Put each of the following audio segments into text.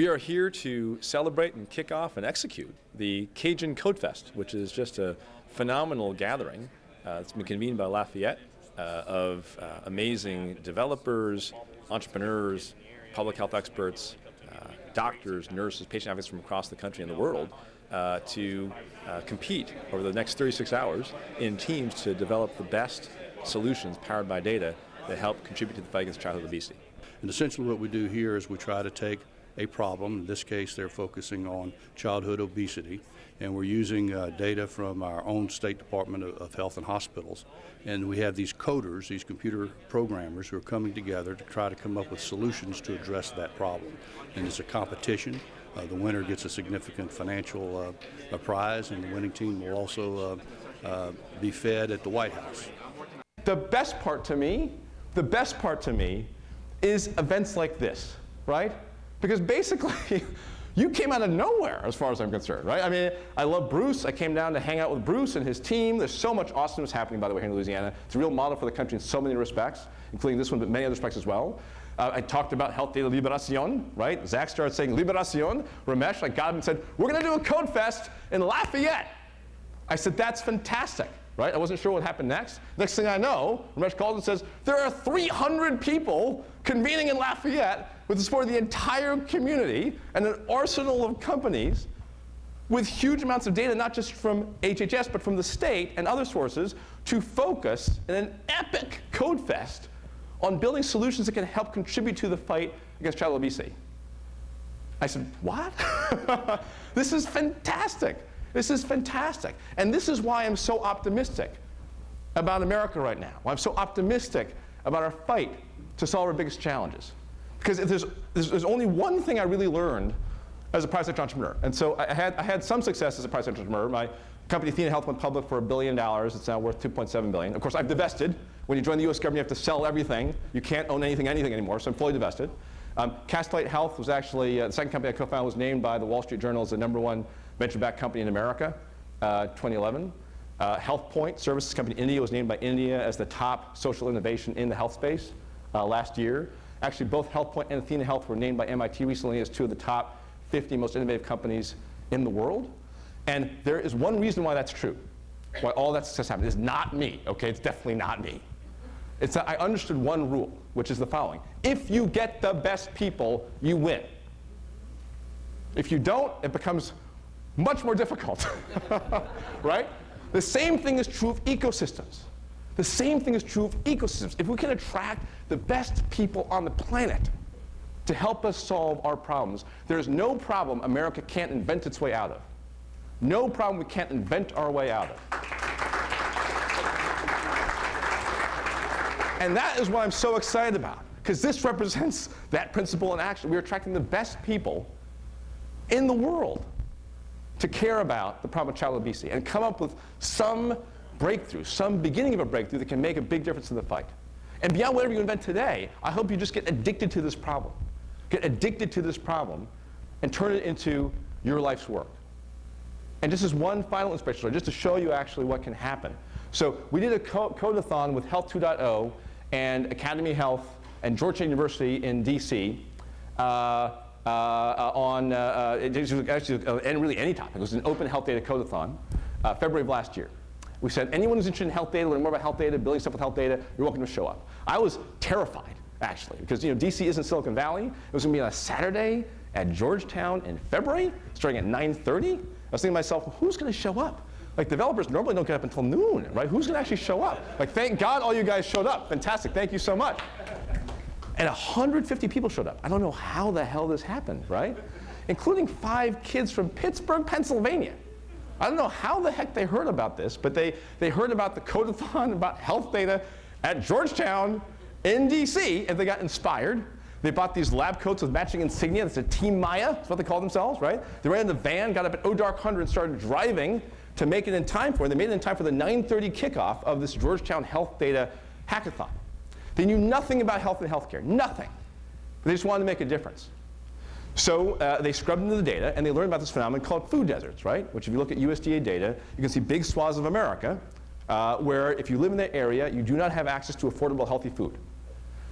We are here to celebrate and kick off and execute the Cajun Code Fest, which is just a phenomenal gathering. Uh, it's been convened by Lafayette uh, of uh, amazing developers, entrepreneurs, public health experts, uh, doctors, nurses, patient advocates from across the country and the world uh, to uh, compete over the next 36 hours in teams to develop the best solutions powered by data that help contribute to the fight against childhood obesity. And essentially what we do here is we try to take a problem. In this case, they're focusing on childhood obesity, and we're using uh, data from our own State Department of, of, Health and Hospitals. And we have these coders, these computer programmers, who are coming together to try to come up with solutions to address that problem. And it's a competition. Uh, the winner gets a significant financial uh, prize, and the winning team will also uh, uh, be fed at the White House. The best part to me, the best part to me, is events like this, right? Because basically, you came out of nowhere as far as I'm concerned, right? I mean, I love Bruce. I came down to hang out with Bruce and his team. There's so much awesomeness happening, by the way, here in Louisiana. It's a real model for the country in so many respects, including this one, but many other respects as well. Uh, I talked about health data liberacion, right? Zach started saying liberacion. Ramesh, I got him and said, we're going to do a code fest in Lafayette. I said, that's fantastic right? I wasn't sure what happened next. Next thing I know, Ramesh calls and says, there are 300 people convening in Lafayette with the support of the entire community and an arsenal of companies with huge amounts of data, not just from HHS, but from the state and other sources, to focus in an epic code fest on building solutions that can help contribute to the fight against child obesity. I said, what? this is fantastic. This is fantastic. And this is why I'm so optimistic about America right now. Why I'm so optimistic about our fight to solve our biggest challenges. Because there's, there's, only one thing I really learned as a private sector entrepreneur. And so I had, I had some success as a private sector entrepreneur. My company, Athena Health, went public for a billion dollars. It's now worth 2.7 billion. Of course, I've divested. When you join the US government, you have to sell everything. You can't own anything, anything anymore, so I'm fully divested. Um, Castlight Health was actually, uh, the second company I co-founded was named by the Wall Street Journal as the number one venture-backed company in America, uh, 2011. Uh, HealthPoint, services company in India, was named by India as the top social innovation in the health space uh, last year. Actually, both HealthPoint and Athena Health were named by MIT recently as two of the top 50 most innovative companies in the world. And there is one reason why that's true, why all that success happened. It's not me, okay? It's definitely not me. It's that I understood one rule, which is the following. If you get the best people, you win. If you don't, it becomes much more difficult, right? The same thing is true of ecosystems. The same thing is true of ecosystems. If we can attract the best people on the planet to help us solve our problems, there's no problem America can't invent its way out of. No problem we can't invent our way out of. And that is what I'm so excited about, because this represents that principle in action. We're attracting the best people in the world to care about the problem of child obesity and come up with some breakthrough, some beginning of a breakthrough that can make a big difference in the fight. And beyond whatever you invent today, I hope you just get addicted to this problem. Get addicted to this problem and turn it into your life's work. And this is one final inspiration just to show you actually what can happen. So we did a co codeathon with Health 2.0 and Academy Health and Georgetown University in DC. Uh, uh, uh, on, uh, actually, and really any topic. It was an open health data codeathon, February of last year. We said, anyone who's interested in health data, learn more about health data, building stuff with health data, you're welcome to show up. I was terrified, actually, because you know, DC isn't Silicon Valley. It was going to be on a Saturday at Georgetown in February, starting at 9.30. I was thinking to myself, well, who's going to show up? Like developers normally don't get up until noon, right? Who's going to actually show up? Like, thank God all you guys showed up. Fantastic. Thank you so much. And 150 people showed up. I don't know how the hell this happened, right? Including five kids from Pittsburgh, Pennsylvania. I don't know how the heck they heard about this, but they, they heard about the codeathon about health data at Georgetown in DC, and they got inspired. They bought these lab coats with matching insignia. That's a Team Maya, that's what they call themselves, right? They ran in the van, got up at O Dark 100, and started driving to make it in time for. They made it in time for the 9.30 kickoff of this Georgetown Health Data Hackathon. They knew nothing about health and healthcare, nothing. They just wanted to make a difference. So uh, they scrubbed into the data and they learned about this phenomenon called food deserts, right? Which if you look at USDA data, you can see big swaths of America uh, where if you live in that area, you do not have access to affordable, healthy food.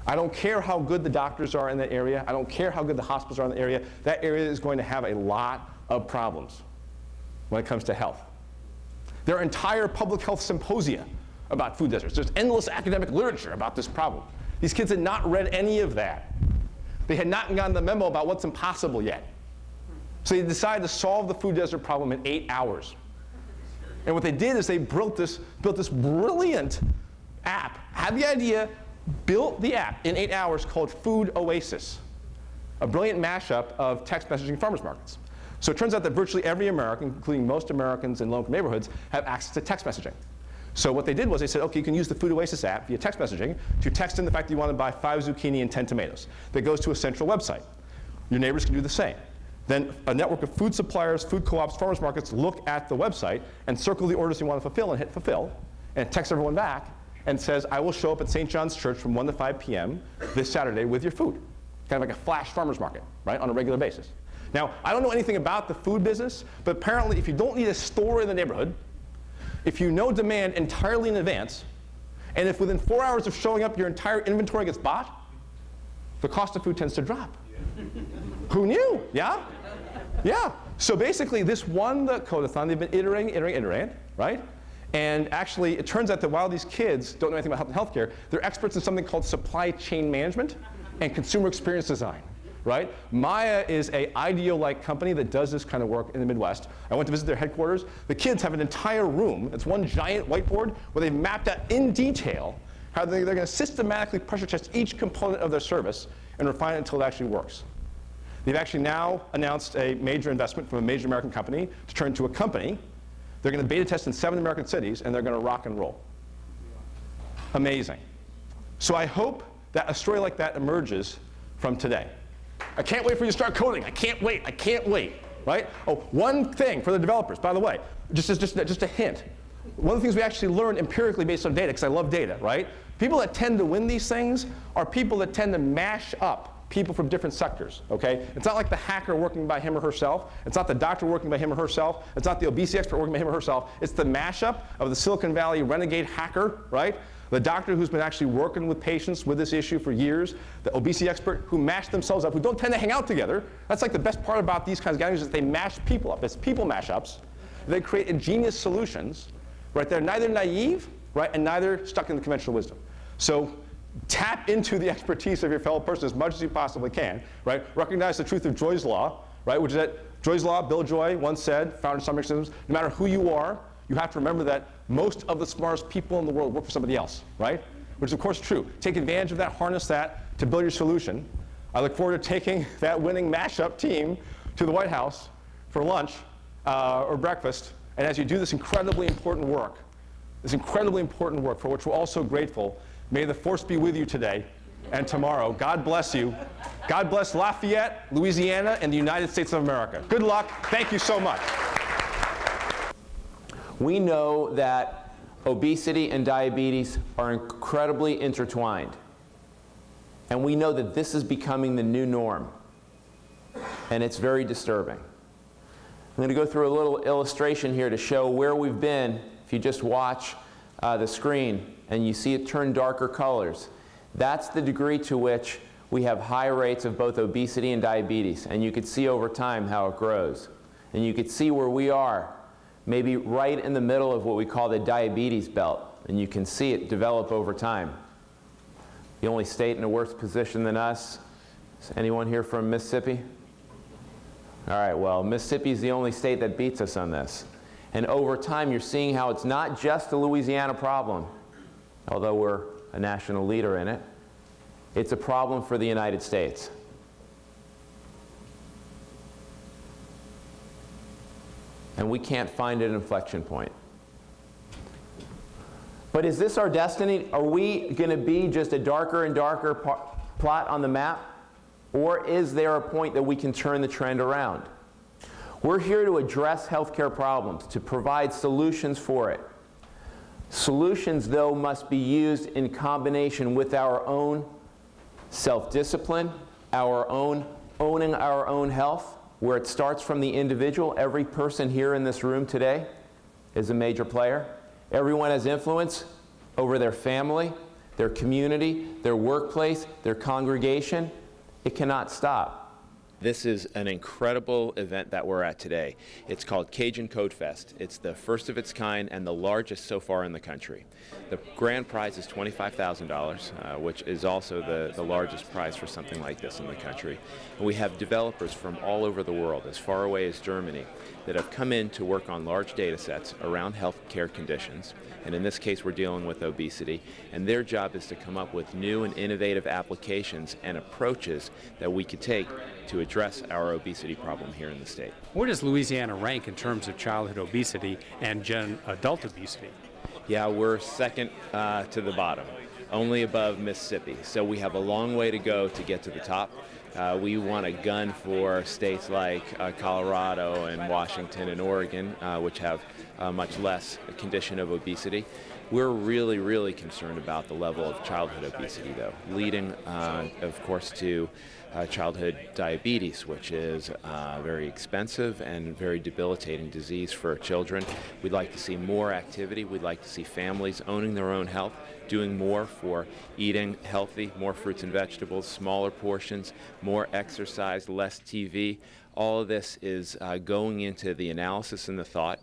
I don't care how good the doctors are in that area. I don't care how good the hospitals are in the area. That area is going to have a lot of problems when it comes to health. There are entire public health symposia about food deserts. There's endless academic literature about this problem. These kids had not read any of that. They had not gotten the memo about what's impossible yet. So they decided to solve the food desert problem in eight hours. And what they did is they built this, built this brilliant app, had the idea, built the app in eight hours called Food Oasis, a brilliant mashup of text messaging farmers markets. So it turns out that virtually every American, including most Americans in low-income neighborhoods, have access to text messaging. So what they did was they said, okay, you can use the Food Oasis app via text messaging to text in the fact that you want to buy five zucchini and 10 tomatoes. That goes to a central website. Your neighbors can do the same. Then a network of food suppliers, food co-ops, farmers markets look at the website and circle the orders you want to fulfill and hit fulfill and text everyone back and says, I will show up at St. John's Church from 1 to 5 p.m. this Saturday with your food. Kind of like a flash farmers market, right, on a regular basis. Now, I don't know anything about the food business, but apparently if you don't need a store in the neighborhood, if you know demand entirely in advance, and if within four hours of showing up your entire inventory gets bought, the cost of food tends to drop. Who knew? Yeah? Yeah. So basically, this won the codeathon. They've been iterating, iterating, iterating, right? And actually, it turns out that while these kids don't know anything about health and healthcare, they're experts in something called supply chain management and consumer experience design right? Maya is a IDEO-like company that does this kind of work in the Midwest. I went to visit their headquarters. The kids have an entire room. It's one giant whiteboard where they've mapped out in detail how they're going to systematically pressure test each component of their service and refine it until it actually works. They've actually now announced a major investment from a major American company to turn into a company. They're going to beta test in seven American cities, and they're going to rock and roll. Amazing. So I hope that a story like that emerges from today. I can't wait for you to start coding. I can't wait. I can't wait. Right? Oh, one thing for the developers, by the way, just, just, just a hint. One of the things we actually learned empirically based on data, because I love data, right? People that tend to win these things are people that tend to mash up people from different sectors, okay? It's not like the hacker working by him or herself. It's not the doctor working by him or herself. It's not the obesity expert working by him or herself. It's the mashup of the Silicon Valley renegade hacker, right? The doctor who's been actually working with patients with this issue for years, the obesity expert who mash themselves up, who don't tend to hang out together. That's like the best part about these kinds of gatherings is they mash people up. It's people mashups. They create ingenious solutions, right? They're neither naive, right, and neither stuck in the conventional wisdom. So tap into the expertise of your fellow person as much as you possibly can, right? Recognize the truth of Joy's law, right, which is that Joy's law, Bill Joy once said, founder of Sun Microsystems, no matter who you are, you have to remember that most of the smartest people in the world work for somebody else, right? Which is of course true. Take advantage of that, harness that to build your solution. I look forward to taking that winning mashup team to the White House for lunch uh, or breakfast. And as you do this incredibly important work, this incredibly important work for which we're all so grateful, may the force be with you today and tomorrow. God bless you. God bless Lafayette, Louisiana, and the United States of America. Good luck. Thank you so much. We know that obesity and diabetes are incredibly intertwined. And we know that this is becoming the new norm. And it's very disturbing. I'm going to go through a little illustration here to show where we've been. If you just watch uh, the screen and you see it turn darker colors, that's the degree to which we have high rates of both obesity and diabetes. And you could see over time how it grows. And you could see where we are maybe right in the middle of what we call the diabetes belt, and you can see it develop over time. The only state in a worse position than us, is anyone here from Mississippi? All right, well, Mississippi is the only state that beats us on this. And over time, you're seeing how it's not just a Louisiana problem, although we're a national leader in it. It's a problem for the United States. And we can't find an inflection point. But is this our destiny? Are we going to be just a darker and darker plot on the map? Or is there a point that we can turn the trend around? We're here to address healthcare problems, to provide solutions for it. Solutions, though, must be used in combination with our own self-discipline, our own owning our own health, where it starts from the individual. Every person here in this room today is a major player. Everyone has influence over their family, their community, their workplace, their congregation, it cannot stop. This is an incredible event that we're at today. It's called Cajun Code Fest. It's the first of its kind and the largest so far in the country. The grand prize is $25,000, uh, which is also the, the largest prize for something like this in the country. And we have developers from all over the world, as far away as Germany, that have come in to work on large data sets around healthcare conditions. And in this case, we're dealing with obesity. And their job is to come up with new and innovative applications and approaches that we could take to address our obesity problem here in the state. Where does Louisiana rank in terms of childhood obesity and gen adult obesity? Yeah, we're second uh, to the bottom, only above Mississippi. So we have a long way to go to get to the top. Uh, we want a gun for states like uh, Colorado and Washington and Oregon, uh, which have uh, much less condition of obesity. We're really, really concerned about the level of childhood obesity, though, leading, uh, of course, to uh, childhood diabetes, which is a very expensive and very debilitating disease for children. We'd like to see more activity. We'd like to see families owning their own health, doing more for eating healthy, more fruits and vegetables, smaller portions, more exercise, less TV. All of this is uh, going into the analysis and the thought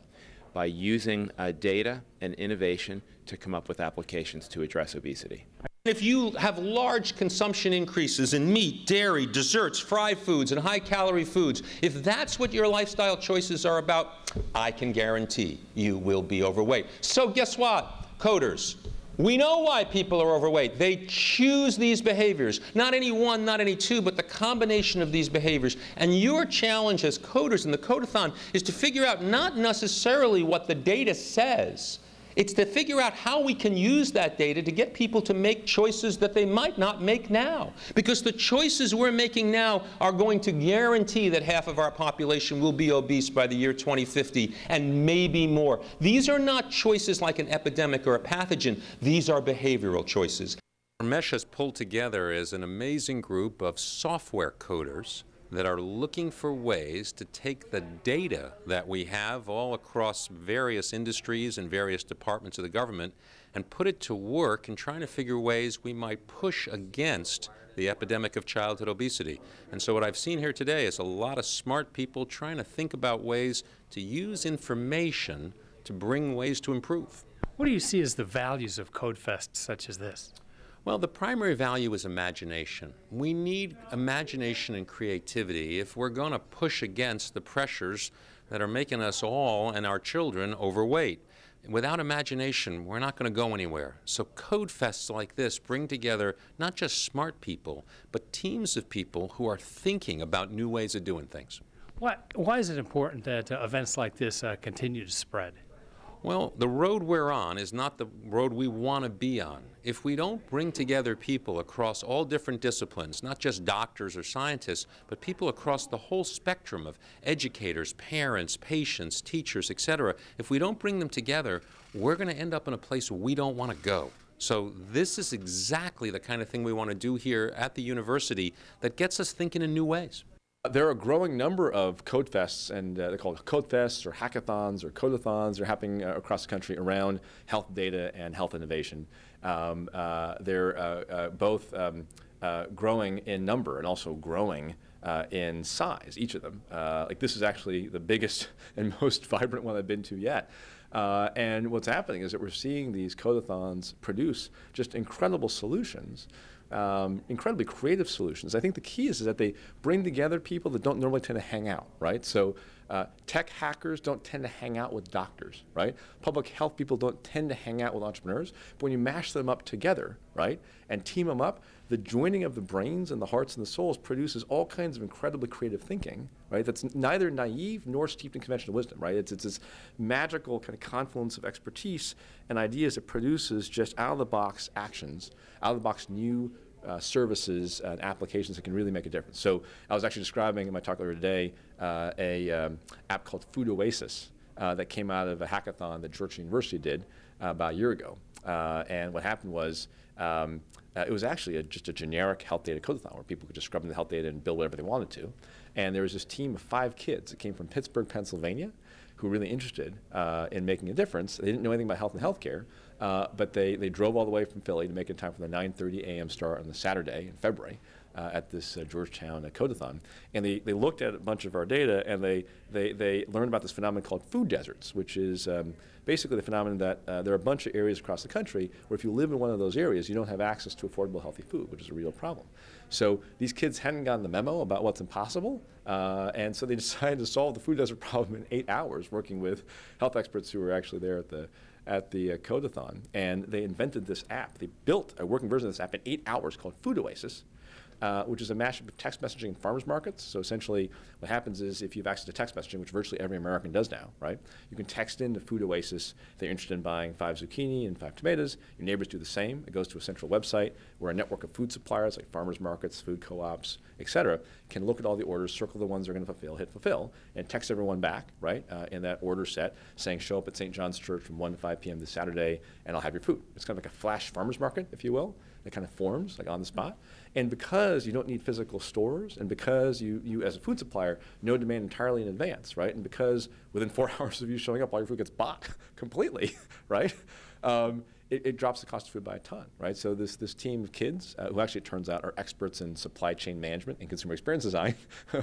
by using uh, data and innovation to come up with applications to address obesity. If you have large consumption increases in meat, dairy, desserts, fried foods, and high calorie foods, if that's what your lifestyle choices are about, I can guarantee you will be overweight. So, guess what, coders? We know why people are overweight. They choose these behaviors. Not any one, not any two, but the combination of these behaviors. And your challenge as coders in the Codathon is to figure out not necessarily what the data says, it's to figure out how we can use that data to get people to make choices that they might not make now. Because the choices we're making now are going to guarantee that half of our population will be obese by the year 2050 and maybe more. These are not choices like an epidemic or a pathogen. These are behavioral choices. Mesh has pulled together is an amazing group of software coders that are looking for ways to take the data that we have all across various industries and various departments of the government and put it to work in trying to figure ways we might push against the epidemic of childhood obesity. And so what I've seen here today is a lot of smart people trying to think about ways to use information to bring ways to improve. What do you see as the values of CodeFest such as this? Well, the primary value is imagination. We need imagination and creativity if we're going to push against the pressures that are making us all and our children overweight. Without imagination, we're not going to go anywhere. So code fests like this bring together not just smart people, but teams of people who are thinking about new ways of doing things. Why, why is it important that uh, events like this uh, continue to spread? Well, the road we're on is not the road we want to be on. If we don't bring together people across all different disciplines, not just doctors or scientists, but people across the whole spectrum of educators, parents, patients, teachers, etc., if we don't bring them together, we're going to end up in a place we don't want to go. So this is exactly the kind of thing we want to do here at the university that gets us thinking in new ways. There are a growing number of code fests, and uh, they're called code fests or hackathons or codathons. They're happening uh, across the country around health data and health innovation. Um, uh, they're uh, uh, both um, uh, growing in number and also growing in size, each of them. like this is actually the biggest and most vibrant one I've been to yet. Uh, and what's happening is that we're seeing these codathons produce just incredible solutions um, incredibly creative solutions. I think the key is, is that they bring together people that don't normally tend to hang out, right? So uh, tech hackers don't tend to hang out with doctors, right? Public health people don't tend to hang out with entrepreneurs. But when you mash them up together, right, and team them up, the joining of the brains and the hearts and the souls produces all kinds of incredibly creative thinking, right? That's neither naive nor steeped in conventional wisdom, right? It's, it's this magical kind of confluence of expertise and ideas that produces just out of the box actions, out of the box new uh, services and applications that can really make a difference. So I was actually describing in my talk earlier today uh, a um, app called Food Oasis uh, that came out of a hackathon that Georgetown University did uh, about a year ago. Uh, and what happened was um, it was actually a, just a generic health data codathon where people could just scrub in the health data and build whatever they wanted to. And there was this team of five kids that came from Pittsburgh, Pennsylvania, who were really interested in making a difference. They didn't know anything about health and healthcare, uh, but they, they drove all the way from Philly to make it time for the 9:30 a.m. start on the Saturday in February. Uh, at this uh, Georgetown uh, Codathon. And they, they looked at a bunch of our data and they, they, they learned about this phenomenon called food deserts, which is um, basically the phenomenon that uh, there are a bunch of areas across the country where if you live in one of those areas, you don't have access to affordable, healthy food, which is a real problem. So these kids hadn't gotten the memo about what's impossible, uh, and so they decided to solve the food desert problem in eight hours, working with health experts who were actually there at the at the uh, Codathon, and they invented this app. They built a working version of this app in eight hours called Food Oasis, uh, which is a mashup of text messaging and farmers markets. So essentially, what happens is if you have access to text messaging, which virtually every American does now, right? You can text in into Food Oasis that you're interested in buying five zucchini and five tomatoes. Your neighbors do the same. It goes to a central website where a network of food suppliers like farmers markets, food co-ops, et cetera, can look at all the orders, circle the ones they're going to fulfill, hit fulfill, and text everyone back, right, uh, in that order set, saying show up at St. John's Church from 1 to 5 p.m. this Saturday, and I'll have your food. It's kind of like a flash farmers market, if you will. It kind of forms like on the spot. And because you don't need physical stores, and because you, you as a food supplier know demand entirely in advance, right? And because within four hours of you showing up, all your food gets bought completely, right? Um, it, it, drops the cost of food by a ton, right? So this this team of kids, uh, who actually it turns out are experts in supply chain management and consumer experience design,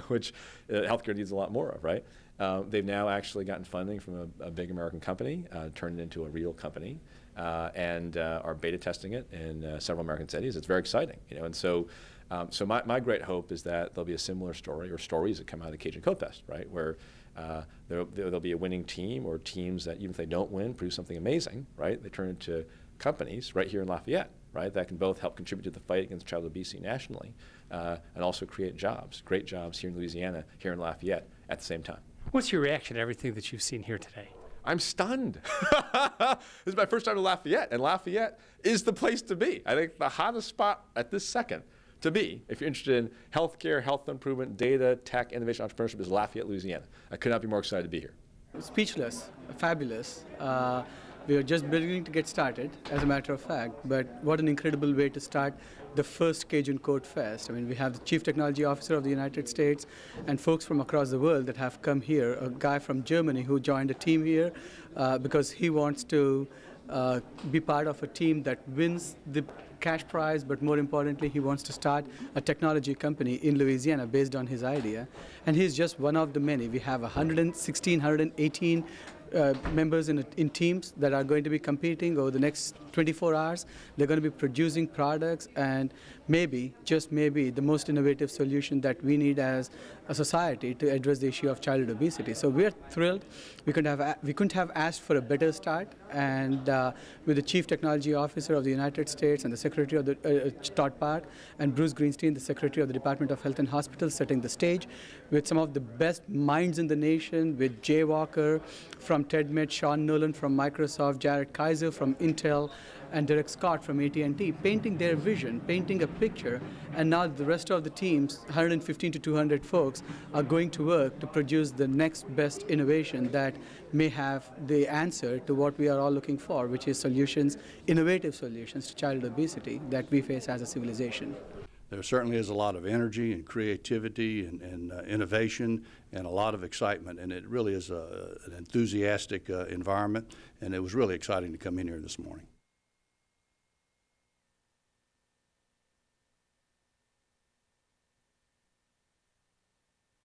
which uh, healthcare needs a lot more of, right? Uh, they've now actually gotten funding from a, a big American company, uh, turned it into a real company, uh, and uh, are beta testing it in uh, several American cities. It's very exciting, you know. And so, um, so my, my great hope is that there'll be a similar story or stories that come out of the Cajun Code Fest, right, where uh, there'll, there'll be a winning team or teams that even if they don't win, produce something amazing, right? They turn into companies right here in Lafayette, right, that can both help contribute to the fight against child obesity nationally uh, and also create jobs, great jobs here in Louisiana, here in Lafayette at the same time. What's your reaction to everything that you've seen here today? I'm stunned. this is my first time to Lafayette, and Lafayette is the place to be. I think the hottest spot at this second to be, if you're interested in healthcare, health improvement, data, tech, innovation, entrepreneurship, is Lafayette, Louisiana. I could not be more excited to be here. Speechless, fabulous. Uh, we are just beginning to get started, as a matter of fact, but what an incredible way to start the first Cajun Code Fest. I mean, we have the Chief Technology Officer of the United States and folks from across the world that have come here. A guy from Germany who joined a team here uh, because he wants to uh, be part of a team that wins the cash prize, but more importantly, he wants to start a technology company in Louisiana based on his idea. And he's just one of the many. We have 116, 118 uh, members in, in teams that are going to be competing over the next 24 hours. They're going to be producing products and maybe, just maybe, the most innovative solution that we need as a society to address the issue of childhood obesity. So we're thrilled. We couldn't have, we couldn't have asked for a better start. And uh, with the Chief Technology Officer of the United States and the Secretary of the uh, uh, Todd Park and Bruce Greenstein, the Secretary of the Department of Health and Hospitals, setting the stage with some of the best minds in the nation, with Jay Walker from TEDMED, Sean Nolan from Microsoft, Jared Kaiser from Intel, and Derek Scott from AT&T, painting their vision, painting a picture, and now the rest of the teams, 115 to 200 folks, are going to work to produce the next best innovation that may have the answer to what we are all looking for, which is solutions, innovative solutions to child obesity that we face as a civilization. There certainly is a lot of energy and creativity and, and uh, innovation and a lot of excitement, and it really is a, an enthusiastic uh, environment, and it was really exciting to come in here this morning.